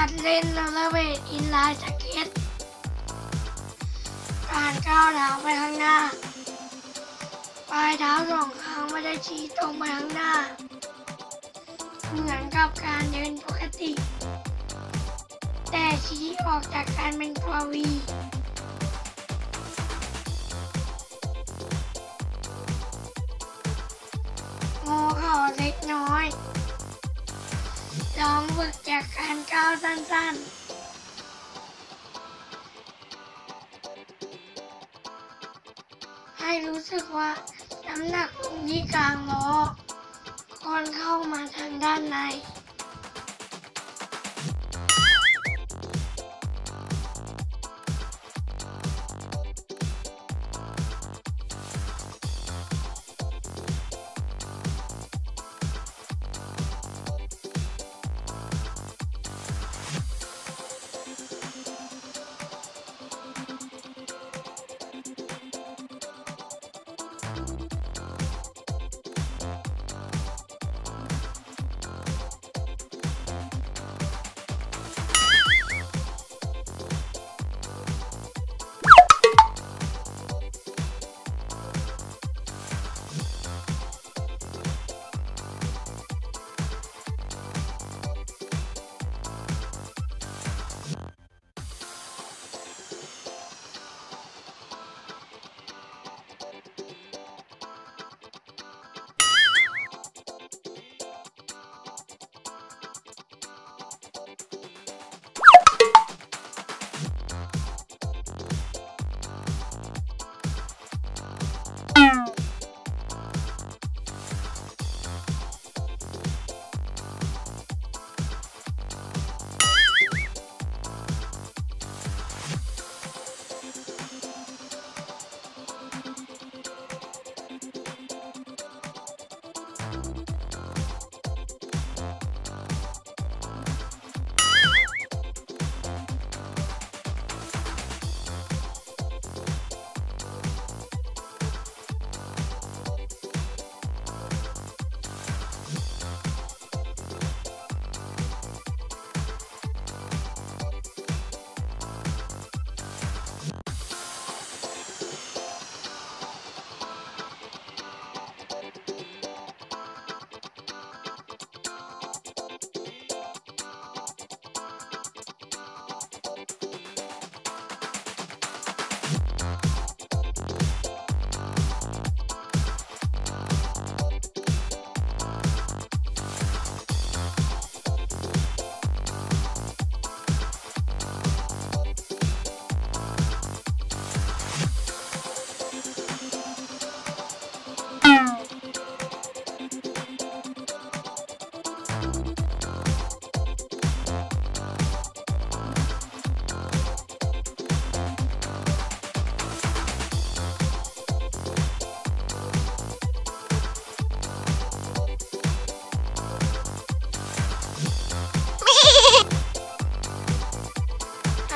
หัดเล่น rollerblade inline skate การก้าวเท้าไปข้างหน้า ปลายเท้าสองข้างไม่ได้ชี้ตรงไปข้างหน้า เหมือนกับการเดินปกติ แต่ชี้ออกจากการเป็นตัว V งอเข่าเล็กน้อย ลองฝึกจากการก้าวสั้นๆ ให้รู้สึกว่าน้ำหนักลงที่กลางล้อค่อนเข้ามาทางด้านใน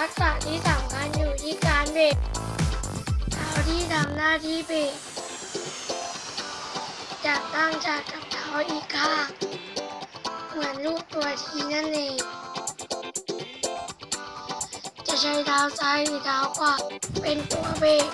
ทักษะที่สำคัญอยู่ที่การเบรกเท้าที่ทำหน้าที่เบรกจะตั้งฉากกับเท้าอีกข้างเหมือนรูปตัวทีนั่นเอง จะใช้เท้าซ้ายหรือเท้าขวาเป็นตัวเบรก